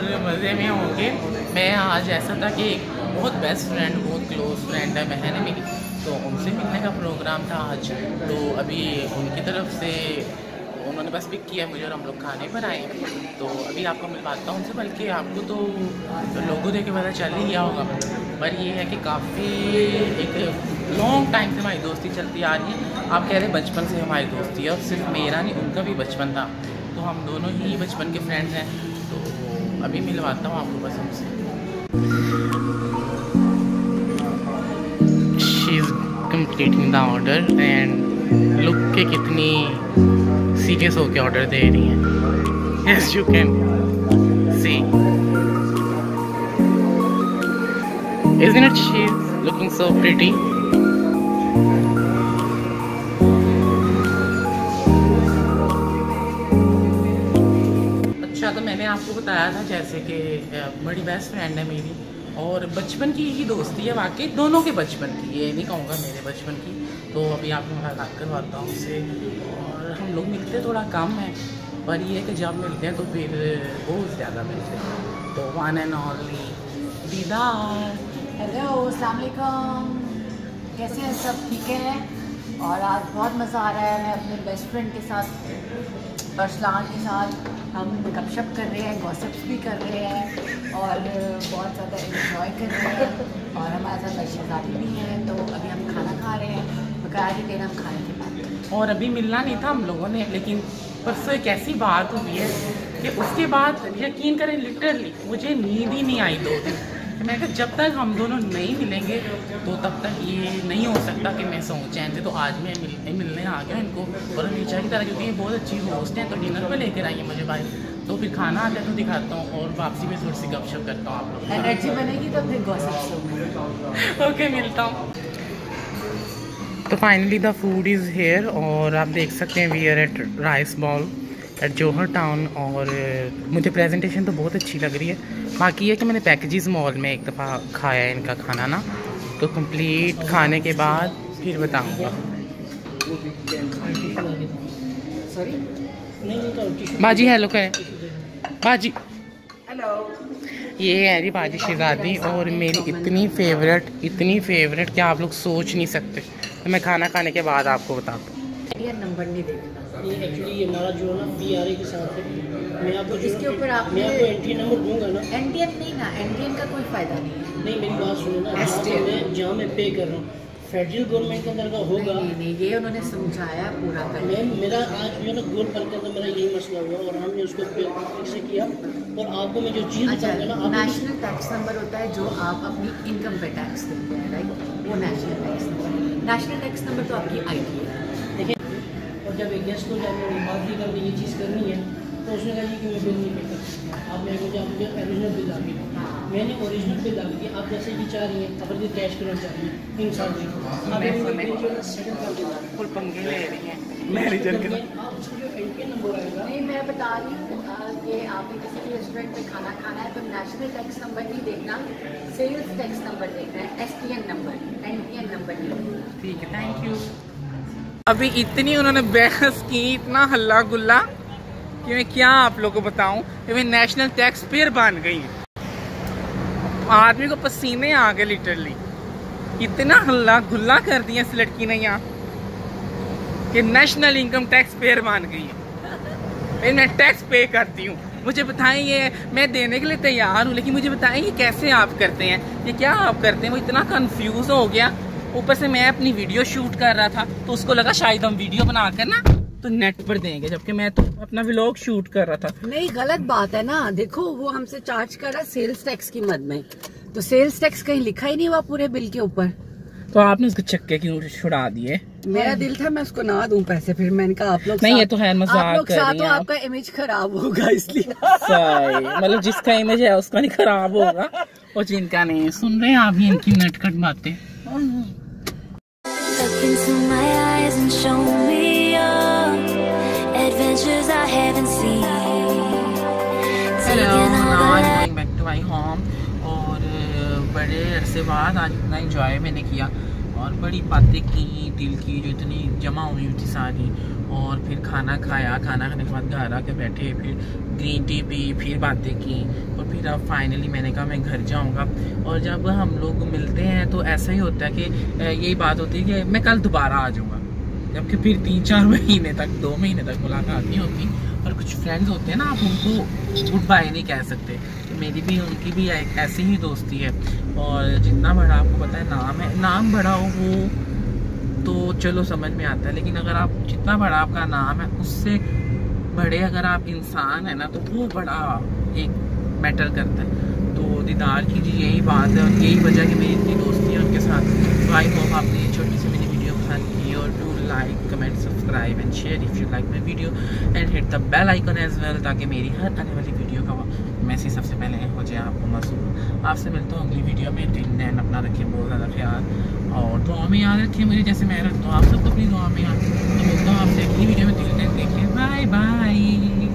उनके एक बहुत बेस्ट फ्रेंड बहुत क्लोज फ्रेंड है बहन है मेरी। तो उनसे मिलने का प्रोग्राम था आज। तो अभी उनकी तरफ़ से उन्होंने बस पिक किया मुझे और हम लोग खाने पर आए तो अभी आपको मिलवाता हूँ उनसे, बल्कि आपको तो लोगों देख के पता चल ही गया होगा। पर ये है कि काफ़ी एक लॉन्ग टाइम से हमारी दोस्ती चलती आ रही है। आप कह रहे हैं बचपन से हमारी दोस्ती है, और सिर्फ़ मेरा नहीं, उनका भी बचपन था। तो हम दोनों ही बचपन के फ्रेंड्स हैं। अभी मिलवाता हूँ आपको बस हमसे completing the order and look के कितनी सीरियस होके ऑर्डर दे रही हैं। As you can see is in it she is looking अच्छा तो मैंने आपको बताया था जैसे कि बड़ी बेस्ट फ्रेंड है मेरी और बचपन की ही दोस्ती है वाकई, दोनों के बचपन की, ये नहीं कहूँगा मेरे बचपन की। तो अभी आपको मुलाकात करवाता हूँ उससे और हम लोग मिलते थोड़ा कम है, पर ये है कि जब मिलते हैं तो फिर बहुत ज़्यादा मिलते हैं। तो वन एंड ओनली दीदा। हेलो अस्सलाम कैसे हैं सब? ठीक है? और आज बहुत मज़ा आ रहा है, मैं अपने बेस्ट फ्रेंड के साथ, अरसलान के साथ। हम गपशप कर रहे हैं गॉसिप्स भी कर रहे हैं और बहुत ज़्यादा इन्जॉय कर रहे हैं और हमारे साथ शहजादी भी हैं तो अभी हम खाना खा रहे हैं बकरार ही देना हम खाने के बाद और अभी मिलना नहीं था हम लोगों ने, लेकिन परसों एक ऐसी बात हुई है कि उसके बाद यकीन करें लिटरली मुझे नींद ही नहीं आई दो दिन। कि मैं कहा जब तक हम दोनों नहीं मिलेंगे तो तब तक ये नहीं हो सकता कि मैं सोऊं। चैन से तो आज मैं मिल, मिलने आ गया इनको। और नीचा की तरह क्योंकि ये बहुत अच्छी होस्ट हैं तो डिनर पे लेकर आइए मुझे भाई। तो फिर खाना आता है तो दिखाता हूँ और वापसी में थोड़ी सी गपशप करता हूँ आप लोग। एनर्जी बनेगी तो फिर गॉसिप्स होंगे ओके मिलता हूँ। तो finally the food is here और आप देख सकते हैं we are at rice ball at Johar town और uh, मुझे प्रेजेंटेशन तो बहुत अच्छी लग रही है। बाकी ये कि मैंने पैकेजेस मॉल में एक दफ़ा खाया है इनका खाना ना तो कंप्लीट खाने के बाद फिर बताऊँगा। सॉरी बाजी हेलो करें बाजी। हेलो ये है जी बाजी शहजादी और मेरी इतनी फेवरेट इतनी फेवरेट कि आप लोग सोच नहीं सकते। तो मैं खाना खाने के बाद आपको बताता हूँ। नंबर नहीं देना ये एक्चुअली ये हमारा जो है ना पी आर ए के साथ है। मैं आपको इसके ऊपर आपने- मैं आपको एंट्री नंबर दूँगा ना। एनडीएन नहीं ना एनडीएन का कोई फ़ायदा नहीं नहीं मेरी बात सुनो ना मैं जहाँ मैं पे कर रहा हूँ फेडरल गवर्नमेंट के अंदर का होगा। नहीं नहीं ये उन्होंने समझाया पूरा कर मैम मेरा आज जो है ना गोल पर के अंदर मेरा यही मसला हुआ और हमने उसको पे ठीक से किया। और आपको मैं जो चीज़ अच्छा ना आप नेशनल टैक्स नंबर होता है जो आप अपनी इनकम पे टैक्स देते हैं राइट वो national tax number national tax number तो आपकी आईडी है। और जब एक गेस्ट को जब मैंने बात भी करनी ये चीज़ करनी है तो उसने कहा कि मैं बिल नहीं पे कर आप मेरे को जो मुझे ओरिजिनल बिल दीजिए मैंने ओरिजिनल बिल डाल दिया आप जैसे कि चाह रही हैं अगर ये कैश करना चाह रही हैं इन साल मैं ये जो का ले मैनेजर के जो नहीं मैं बता रही हूँ कि आपने किसी भी रेस्टोरेंट में खाना खाना है तो नेशनल टैक्स नंबर नहीं देखना सेल्स टैक्स नंबर देखना है S T N number N T N number नहीं। ठीक है थैंक यू अभी इतनी उन्होंने बहस की, इतना हल्ला गुल्ला कि मैं क्या आप लोगों को बताऊँ? कि मैं नेशनल टैक्स पेयर बन गई आदमी को पसीने आ गए लिटरली इतना हल्ला गुल्ला कर दिया इस लड़की ने यहाँ, कि नेशनल इनकम टैक्स पेयर बन गई है। मैं टैक्स पे करती हूँ। मुझे बताएँ ये मैं देने के लिए तैयार हूँ, लेकिन मुझे बताएँ ये कैसे आप करते हैं? ये क्या आप करते हैं? वो इतना कंफ्यूज हो गया। ऊपर से मैं अपनी वीडियो शूट कर रहा था तो उसको लगा शायद हम वीडियो बनाकर ना तो नेट पर देंगे जबकि मैं तो अपना व्लॉग शूट कर रहा था। नहीं गलत बात है ना। देखो वो हमसे चार्ज कर रहा सेल्स टैक्स की मद में। तो सेल्स टैक्स कहीं लिखा ही नहीं हुआ पूरे बिल के ऊपर। तो आपने उसके चक्के क्यों छुड़ा दिए? मेरा दिल था मैं उसको ना दूँ पैसे फिर मैंने कहा आप लोग नहीं, ये तो है, मज़ाक कर रही हो हैं आप। आपका इमेज खराब होगा इसलिए। मतलब जिसका इमेज है उसका नहीं खराब होगा। और जिनका नहीं सुन रहे हैं आप ही इनकी नटखट बातें? Show me adventures I haven't seen. Now I the going back to my home और बड़े अरसे बाद आज इतना इंजॉय मैंने किया और बड़ी बातें की दिल की जो इतनी जमा हुई थी सारी और फिर खाना खाया खाना खाने के बाद घर आके बैठे फिर ग्रीन टी पी फिर बातें की और फिर फिर अब फाइनली मैंने कहा मैं घर जाऊँगा और जब हम लोग मिलते हैं तो ऐसा ही होता है कि यही बात होती है कि मैं कल दोबारा आ जाऊँगा जबकि फिर तीन चार महीने तक, दो महीने तक मुलाकात नहीं होती। और कुछ फ्रेंड्स होते हैं ना, आप उनको गुड बाय नहीं कह सकते। तो मेरी भी, उनकी भी एक ऐसी ही दोस्ती है। और जितना बड़ा आपको पता है, नाम है, नाम बड़ा हो वो तो चलो समझ में आता है। लेकिन अगर आप, जितना बड़ा आपका नाम है, उससे बड़े अगर आप इंसान है ना तो वो बड़ा एक मैटर करता है। तो दीदार की जी यही बात है, और यही वजह कि मेरी इतनी दोस्ती है उनके साथ। तो आई होप आपने ये छोटी सी मेरी वीडियो पसंद की और do like comment subscribe and share if you like my video and hit the bell icon as well ताकि मेरी हर आने वाली वीडियो का मैसेज सबसे पहले हो जाए आपको मसूल आपसे मिलता हूँ अगली वीडियो में। टिल नैन अपना रखें बहुत ज़्यादा ख्याल और दुआ में याद रखें मुझे जैसे मैं रखता हूँ। आप सबको अपनी दुआ में याद तो मिलता हूँ आपसे अगली वीडियो में। टिल नैन देखें बाय बाय